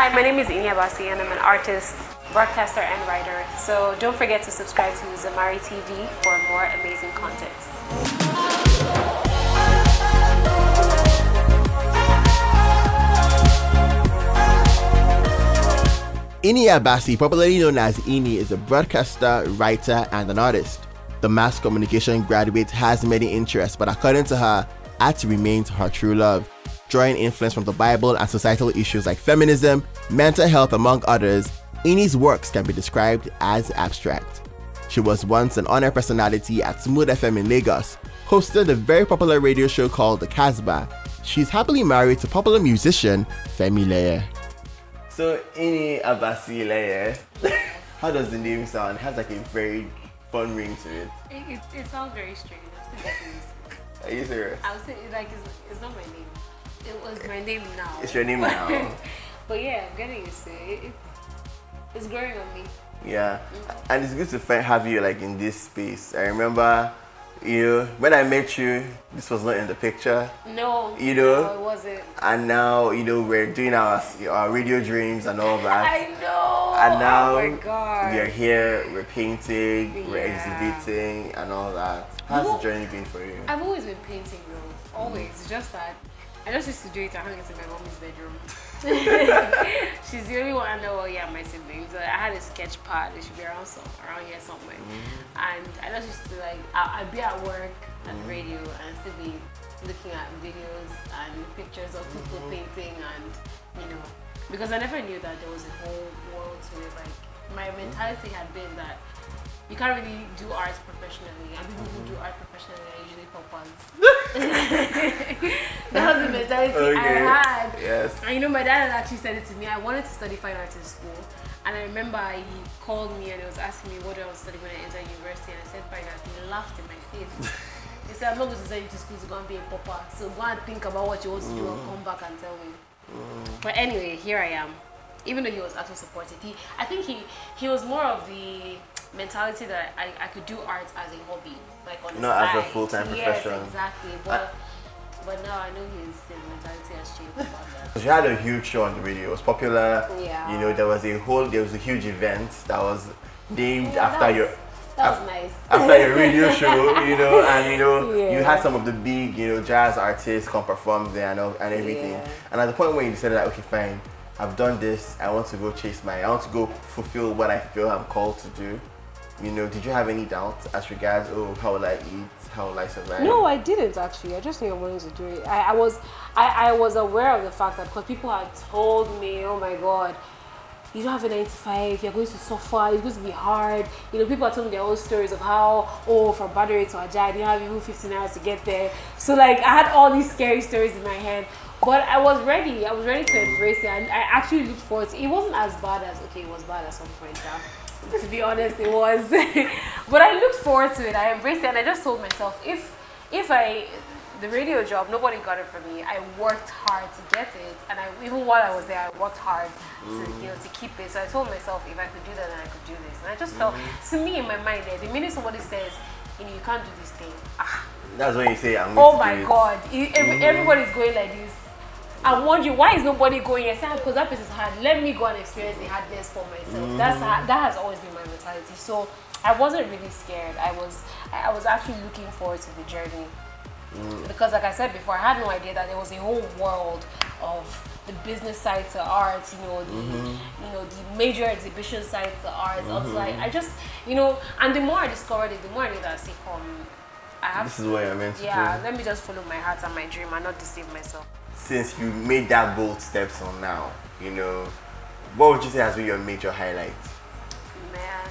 Hi, my name is Ini Abasi and I'm an artist, broadcaster, and writer. So don't forget to subscribe to Zamari TV for more amazing content. Ini Abasi, popularly known as Ini, is a broadcaster, writer, and an artist. The mass communication graduate has many interests, but according to her, art remains her true love. Drawing influence from the Bible and societal issues like feminism, mental health, among others, Ini's works can be described as abstract. She was once an honor personality at Smooth FM in Lagos, hosted a very popular radio show called The Casbah. She's happily married to popular musician Femi Leye. So Ini Abasi Leye, how does the name sound? It has like a very fun ring to it. It, it, it sounds very strange. I'm still getting used to it. Are you serious? I would say, like, it's, it's not my name. It was my name now. It's your name now. but yeah, I'm getting used to it. it it's growing on me. Yeah, mm. and it's good to have you like in this space. I remember, you when I met you, this was not in the picture, No, You know? no, it wasn't. and now you know we're doing our our radio dreams and all that. I know. and now oh my god. we're here, we're painting, we're exhibiting, and all that. How's know- the journey been for you? I've always been painting though. Always. It's just that I just used to do it I at home in my mommy's bedroom. She's the only one I know, yeah, my siblings. I had a sketch pad, it should be around some around here somewhere. Mm-hmm. And I just used to like I, I'd be at work at the mm-hmm. radio and still be looking at videos and pictures of people mm-hmm. painting and you know because I never knew that there was a whole world to it. Like my mentality had been that you can't really do art professionally, and people who do art professionally are usually poppers. that was the mentality I had. Yes. And you know, my dad had actually said it to me. I wanted to study fine arts in school, and I remember he called me and he was asking me what I was studying when I entered university, and I said fine arts. And he laughed in my face. he said, "I'm not going to send you to school to go and be a popper. So go and think about what you want to do and come back and tell me." But anyway, here I am. Even though he was actually supportive, he I think he he was more of the mentality that I, I could do art as a hobby, like on the Not as a full-time yes, profession. exactly. But but now I know his, his mentality has changed about that. She had a huge show on the radio. It was popular. Yeah. You know, there was a whole, there was a huge event that was named Yeah, after was, your that was nice. after your radio show, you know, and you know, you had some of the big, you know, jazz artists come perform there and, and everything. Yeah. And at the point where you decided that, okay, fine, I've done this, I want to go chase my, I want to go fulfill what I feel I'm called to do. You know, did you have any doubts as regards, oh, how will I eat? How will I survive? No, I didn't actually. I just knew I wanted to do it. I, I was I, I was aware of the fact that because people had told me, oh my god, you don't have a nine to five, you're going to suffer, it's going to be hard. You know, people are telling their own stories of how, oh, from Badere to Ajah, you have even 15 hours to get there. So like I had all these scary stories in my head. But I was ready. I was ready to embrace it, and I actually looked forward to it. It wasn't as bad as okay, it was bad at some point. Yeah. To be honest, it was. but I looked forward to it. I embraced it, and I just told myself, if if I the radio job, nobody got it for me. I worked hard to get it, and I even while I was there, I worked hard to you know to keep it. So I told myself, if I could do that, then I could do this. And I just felt, to me in my mind, eh, the minute somebody says, you know, you can't do this thing, ah, That's when you say, I'm oh my it. god, You- every, everybody's going like this. I wonder why is nobody going? I said because that place is hard. Let me go and experience the hardness for myself. That's mm. that has always been my mentality. So I wasn't really scared. I was I I was actually looking forward to the journey mm. because, like I said before, I had no idea that there was a whole world of the business side to art. You know the mm-hmm. you know the major exhibition side to art. I was mm-hmm. like I just you know, and the more I discovered it, the more I knew that Sitcom. I have This is what you're meant to yeah, let me just follow my heart and my dream and not deceive myself. Since you made that bold steps on now, you know, what would you say has been your major highlight? Man,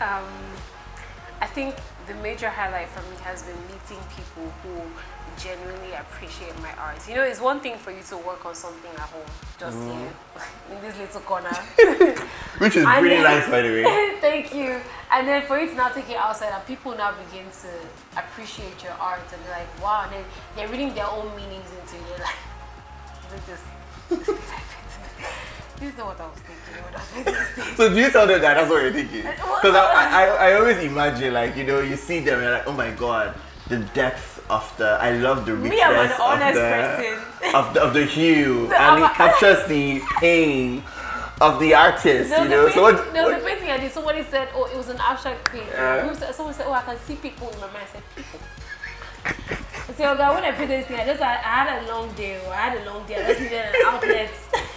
um, I think the major highlight for me has been meeting people who genuinely appreciate my art. You know, it's one thing for you to work on something at home, just mm-hmm. here in this little corner. Which is And pretty then- nice, by the way. Thank you. And then for you to now take it outside and people now begin to appreciate your art and be like, wow, and then they're reading their own meanings into it. Like, look this. this is not what I was thinking when I was thing. So do you tell them that that's what you're thinking? Because I, I, I always imagine like you know you see them and you're like oh my god the depth of the I love the richness Me, I'm an of the person. of the of the hue So and I'm it captures the pain of the artist, There you was, know. a So painting, what, there was a painting I did. Somebody said, "Oh, it was an abstract painting." Yeah. Someone said, "Oh, I can see people in my mind." I said, "People." I said, "Oh God, when I painted this thing, I just I, I had a long day. Oh, I had a long day. I just needed an outlet."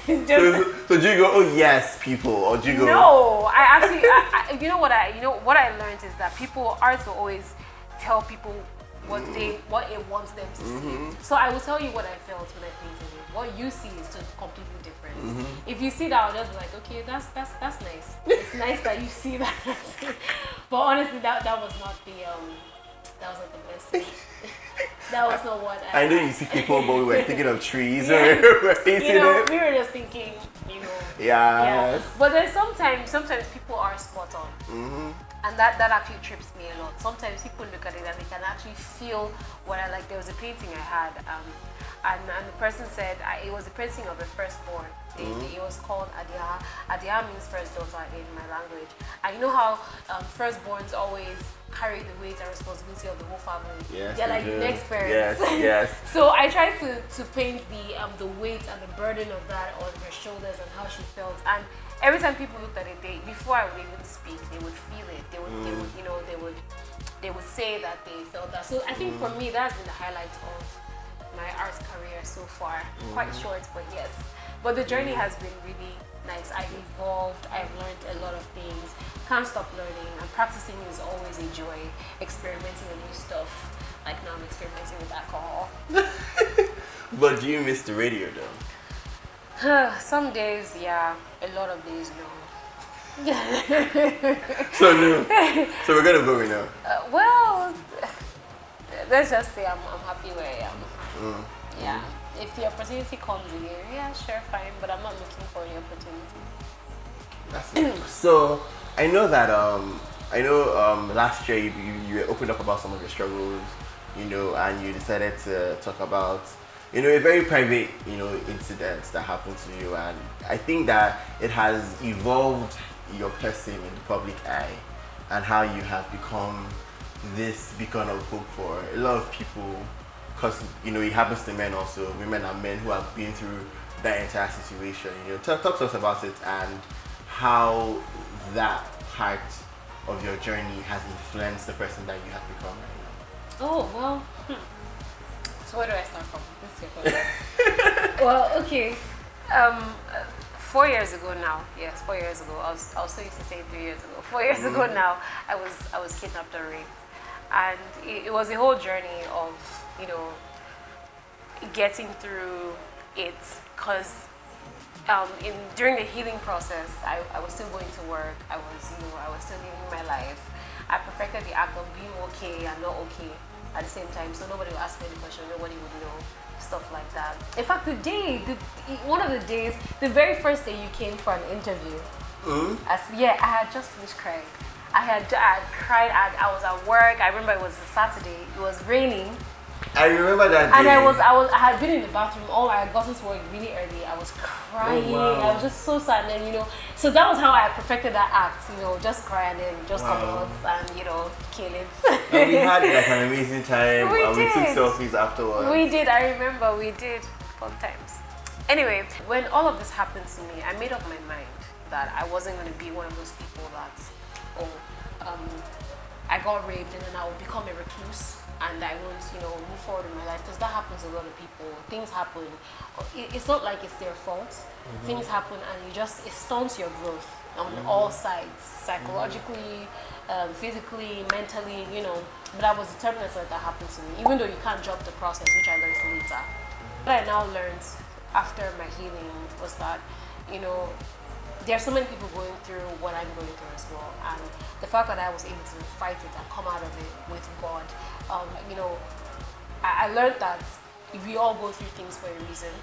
just so, so do you go, oh yes, people, or do you go, no, I actually, I, I, you know what I, you know what I learned is that people, artists will always tell people what they, what it wants them to see. So I will tell you what I felt when I painted it. What you see is just completely different. If you see that, I'll just be like, okay, that's that's that's nice. It's nice that you see that. but honestly, that that was not the um, that was not the message. that was not what I. I know you see people, but we were thinking of trees. Yeah. we were you know, it. we were just thinking, you know. Yeah. Yeah. But then sometimes, sometimes people are spot on. Mm-hmm. And that, that actually trips me a lot. Sometimes people look at it and they can actually feel what I like. There was a painting I had, um, and, and the person said I, it was a painting of a firstborn. It, Mm-hmm. it was called Adia. Adia means first daughter in my language. And you know how um, firstborns always carry the weight and responsibility of the whole family. Yes, They're like do. the next parents. Yes, yes. So I tried to, to paint the um, the weight and the burden of that on her shoulders and how she felt. And every time people looked at it, they before I would even speak, they would feel it. They would, they mm. would you know, they would they would say that they felt that. So I think for mm. me, that's been the highlight of my art career so far. Mm. Quite short, but yes. But the journey has been really nice. I've evolved. I've learned a lot of things. Can't stop learning. And practicing is always a joy. Experimenting with new stuff. Like now I'm experimenting with alcohol. But do you miss the radio though? Some days, yeah. A lot of days, no. So no. so we're gonna go now. Uh, well, let's just say I'm, I'm happy where I am. Mm. Yeah. If the opportunity comes again, yeah, sure, fine. But I'm not looking for the opportunity. That's so I know that um I know um last year you, you, you opened up about some of your struggles, you know, and you decided to talk about you know a very private you know incident that happened to you, and I think that it has evolved your person in the public eye, and how you have become this beacon of hope for a lot of people because you know it happens to men also women and men who have been through that entire situation you know talk, talk to us about it and how that part of your journey has influenced the person that you have become right now Oh, well. Hmm. So where do I start from? Well, okay. Um, four years ago now, yes, four years ago. I was, I was so used to saying three years ago. Four years ago now, I was, I was kidnapped and raped, and it, it was a whole journey of, you know, getting through it, because um, in during the healing process, I, I was still going to work. I was, you know, I was still living my life. I perfected the act of being okay and not okay at the same time, so nobody would ask me any question. Nobody would know stuff like that. In fact, the day, the, one of the days, the very first day you came for an interview, as yeah, I had just finished crying. I had, I had cried. I, I was at work. I remember it was a Saturday. It was raining. i remember that day. And. I was, I was, I had been in the bathroom. All I had gotten to work really early. I was crying. Oh, wow. I was just so sad. And then, you know, so that was how I perfected that act. You know, just cry and then just come Wow. out and you know kill it. and we had like an amazing time We and we took selfies afterwards we did. I remember we did fun times. Anyway, when all of this happened to me, I made up my mind that I wasn't going to be one of those people that, oh, um, I got raped and then I will become a recluse and I won't, you know, move forward in my life because that happens to a lot of people. Things happen. It's not like it's their fault. Things happen and you just, it stunts your growth on all sides, psychologically, um, physically, mentally, you know. But I was determined to let that happened to me, even though you can't drop the process, which I learned later. What I now learned after my healing was that, you know, there are so many people going through what I'm going through as well. And the fact that I was able to fight it and come out of it with God, um, you know, I, I learned that if we all go through things for a reason.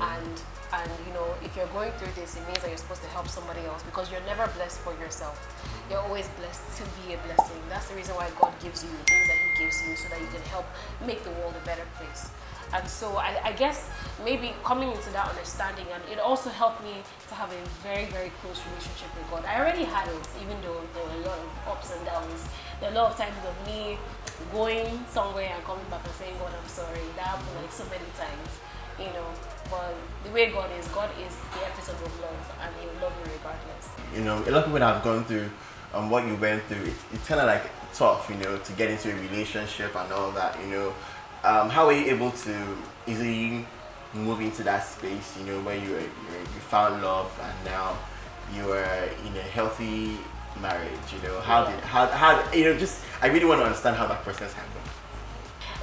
And, and, you know, if you're going through this, it means that you're supposed to help somebody else because you're never blessed for yourself. You're always blessed to be a blessing. That's the reason why God gives you the things that He gives you so that you can help make the world a better place. And so I, I guess maybe coming into that understanding, and it also helped me to have a very, very close relationship with God. I already had it, even though there were a lot of ups and downs. There were a lot of times of me going somewhere and coming back and saying, God, I'm sorry. That happened like so many times, you know. but the way God is, God is the episode of love, and He will love you regardless. You know, a lot of people that have gone through um, what you went through, it, it's kind of like tough, you know, to get into a relationship and all that, you know. Um, how were you able to easily move into that space, you know, where you, you, found love and now you are in a healthy marriage, you know, how did, how, how, you know, just, I really want to understand how that process happened.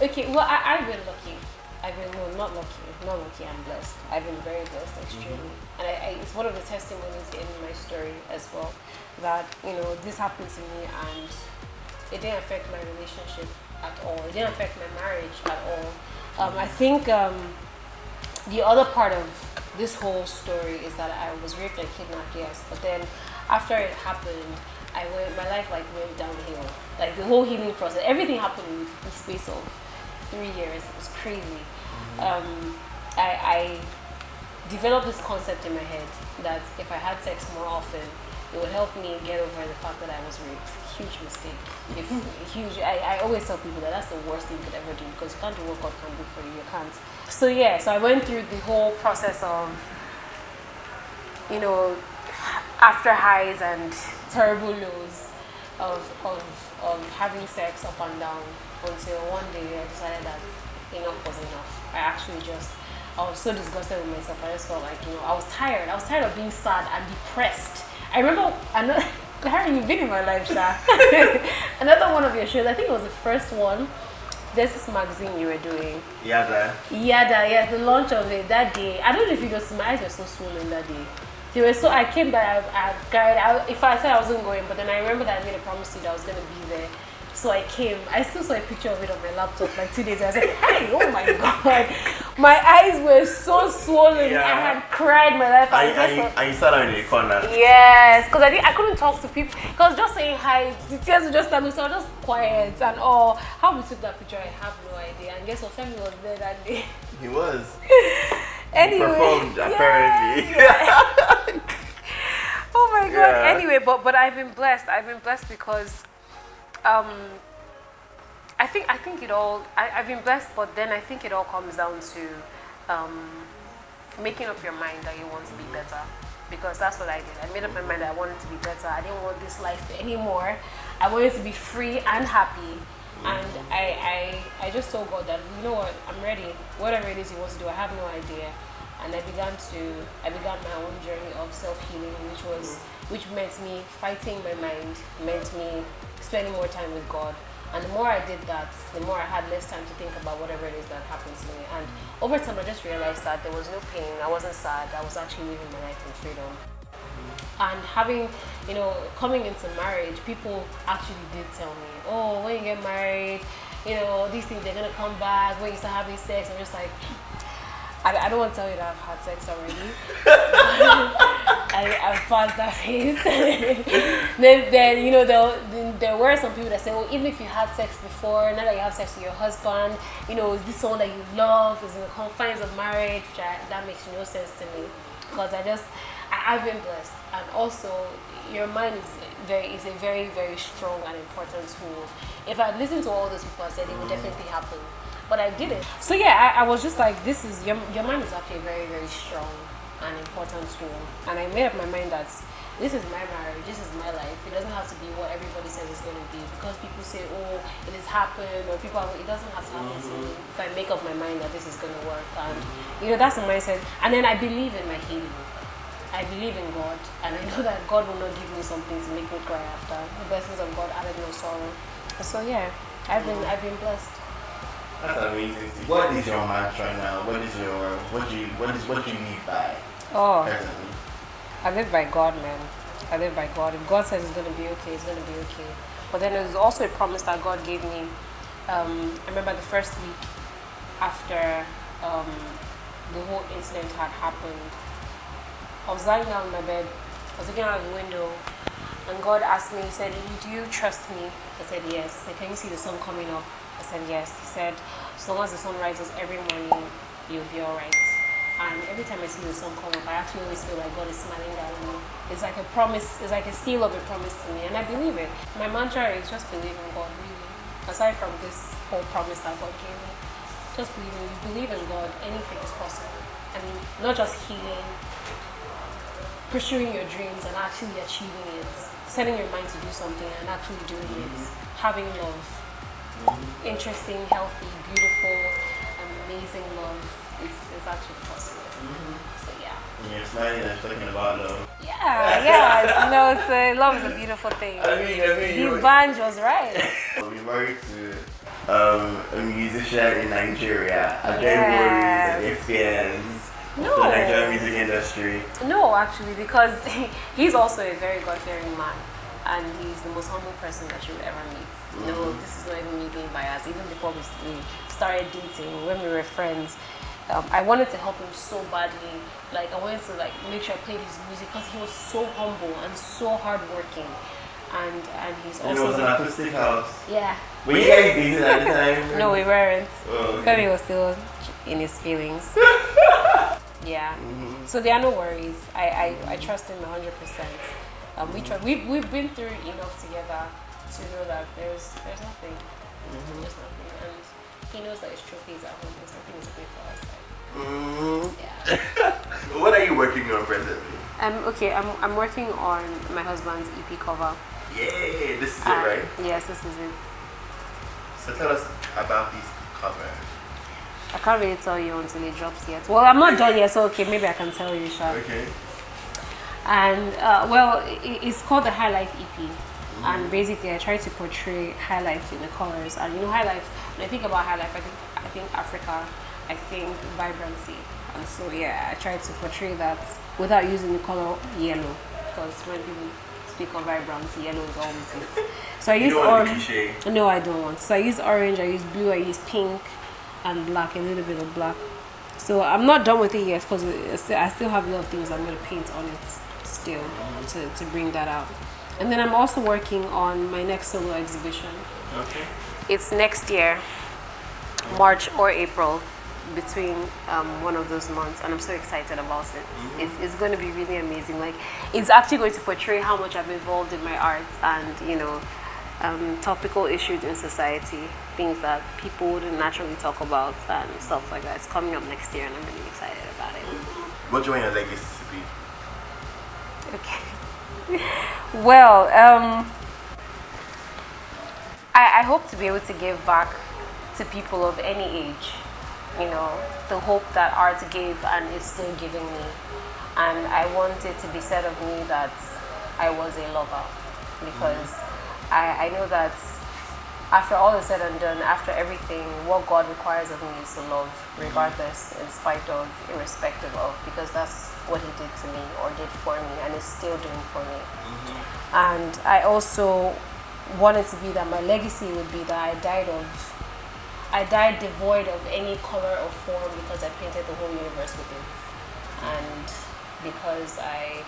Okay, well, I, I've been lucky. I've been, no, not lucky, not lucky, I'm blessed. I've been very blessed, extremely. Mm-hmm. And I, I, it's one of the testimonies in my story as well, that, you know, this happened to me and it didn't affect my relationship at all. It didn't affect my marriage at all. Um, I think um, the other part of this whole story is that I was raped and kidnapped, yes. But then after it happened, I went, my life like went downhill. Like the whole healing process, everything happened in the space of three years. It was crazy. Mm-hmm. Um, I, I developed this concept in my head that if I had sex more often, it would help me get over the fact that I was raped. Huge mistake. If, huge. I, I always tell people that that's the worst thing you could ever do because you can't do what God can do for you. You can't. So yeah. So I went through the whole process of, you know, after highs and terrible lows of of of having sex up and down until one day I decided that enough was enough. I actually just I was so disgusted with myself. I just felt like you know I was tired. I was tired of being sad and depressed I remember another. Harry, you've been in my life, Sha. another one of your shows. I think it was the first one. There's this magazine you were doing. Yada. Yada, yes, the launch of it that day. I don't know if you just my eyes were so swollen that day. They were so. I came back. I, I. I, if I said I wasn't going, but then I remember that I made a promise to you that I was gonna be there. So I came. I still saw a picture of it on my laptop like two days. I was like, "Hey, oh my god!" My eyes were so swollen. Yeah. I had cried my life. I, I, I, I sat down in the corner. Yes, because I I couldn't talk to people. Because just saying hi, the tears were just coming. So I was just quiet and all. How we took that picture, I have no idea. And guess what? Femi was there that day. He was. anyway, he performed apparently. Yeah. oh my god. Yeah. Anyway, but but I've been blessed. I've been blessed because um, I think I think it all. I, have been blessed, but then I think it all comes down to um, making up your mind that you want to be better. Because that's what I did. I made up my mind that I wanted to be better. I didn't want this life anymore. I wanted to be free and happy. And I, I, I just told God that you know what, I'm ready. Whatever it is He wants to do, I have no idea. And I began to, I began my own journey of self healing, which was, which meant me fighting my mind, meant me spending more time with God. And the more I did that, the more I had less time to think about whatever it is that happened to me. And over time, I just realized that there was no pain. I wasn't sad. I was actually living my life in freedom. And having, you know, coming into marriage, people actually did tell me, oh, when you get married, you know, these things, they're going to come back. When you start having sex, I'm just like, I, I don't want to tell you that I've had sex already. I, I've passed that phase. then, then, you know, there, there were some people that say, well, even if you had sex before, now that you have sex with your husband, you know, is this someone that you love? Is in the confines of marriage? I, that makes no sense to me. Because I just, I, I've been blessed. And also, your mind is very is a very, very strong and important tool. If I listened to all those people I said, it would definitely happen but I did it. So yeah, I, I was just like, this is your, your mind is actually very very strong and important tool. And I made up my mind that this is my marriage, this is my life. It doesn't have to be what everybody says it's going to be because people say, oh, it has happened, or people, it doesn't have to happen mm-hmm. to me. If I make up my mind that this is going to work, and you know, that's the mindset. And then I believe in my healing. I believe in God, and I know that God will not give me something to make me cry after. The blessings of God added no sorrow. So yeah, I've been I've been blessed. That's amazing. What is your mantra right now? What is your what do you what is what do you live by? Oh, personally? I live by God, man. I live by God. If God says it's gonna be okay, it's gonna be okay. But then there's also a promise that God gave me. Um, I remember the first week after um, the whole incident had happened. I was lying down in my bed. I was looking out the window, and God asked me. He said, "Do you trust me?" I said, "Yes." He said, "Can you see the sun coming up?" I said yes. He said, as long as the sun rises every morning, you'll be alright. And every time I see the sun come up, I actually always feel like God is smiling down on me. It's like a promise, it's like a seal of a promise to me, and I believe it. My mantra is just believe in God, really. Aside from this whole promise that God gave me, just believe in You believe in God, anything is possible. I mean, not just healing, pursuing your dreams and actually achieving it, setting your mind to do something and actually doing it, having love, interesting, healthy, beautiful, amazing love is, is actually possible. So yeah. And you're smiling and talking about love. Yeah, yeah. it's- you know, it's a, love is a beautiful thing. I mean, I mean, The band was right. we married to um, a musician in Nigeria. Are there Yes. worries and experience No. of the Nigerian music industry? No, actually, because he's also a very God-fearing man, and he's the most humble person that you'll ever meet. No, this is not even me being biased. Even before we we started dating, when we were friends, um, I wanted to help him so badly. Like I wanted to like make sure I played his music because he was so humble and so hardworking, and and he's And it was also an acoustic house. yeah. Were you guys dating at the time? No, we weren't. Oh, okay. was still in his feelings. yeah. So there are no worries. I, I, I trust him 100%. Um, we try, we've, we've been through enough together to know that there's there's nothing. There's nothing. And he knows that his trophies at home. There's nothing to play for us. Mm. Yeah. What are you working on presently? Um, okay, I'm, I'm working on my husband's EP cover. Yeah, this is it, Uh, right? Yes, this is it. So tell us about this cover. I can't really tell you until it drops yet. Well, I'm not done yet, so okay, maybe I can tell you, Sha. Okay. and uh, well i it's called the high life ep and basically i try to portray high life in the colors and you know high life when i think about high life i think i think africa i think vibrancy and so yeah i try to portray that without using the color yellow because when people speak of vibrancy yellow is always it so i use don't want to be orange no, I don't want. So I use orange, I use blue, I use pink, and black, a little bit of black. So I'm not done with it yet because I still have a lot of things I'm going to paint on it still to, to bring that out. And then I'm also working on my next solo exhibition. Okay. It's next year, March or April, between um, one of those months, and I'm so excited about it. It's, it's going to be really amazing. Like, it's actually going to portray how much I've evolved in my art and, you know, um, topical issues in society, things that people wouldn't naturally talk about, and stuff like that. It's coming up next year, and I'm really excited about it. What do you want your legacy to be? Okay. Well, um, I, I hope to be able to give back to people of any age. You know, the hope that art gave and is still giving me. And I want it to be said of me that I was a lover because I, I know that after all is said and done, after everything, what God requires of me is to love, regardless, in spite of, irrespective of, because that's what He did to me or did for me and is still doing for me. Mm-hmm. And I also wanted to be that my legacy would be that I died of, I died devoid of any color or form because I painted the whole universe with it, and because I,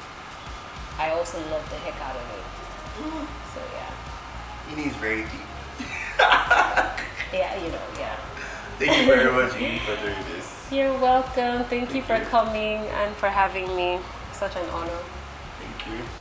I also love the heck out of it. Mm-hmm. So yeah. It is very deep. Yeah, you know, yeah. Thank you very much, Ini, for doing this. You're welcome. Thank you for you. coming and for having me. Such an honor. Thank you.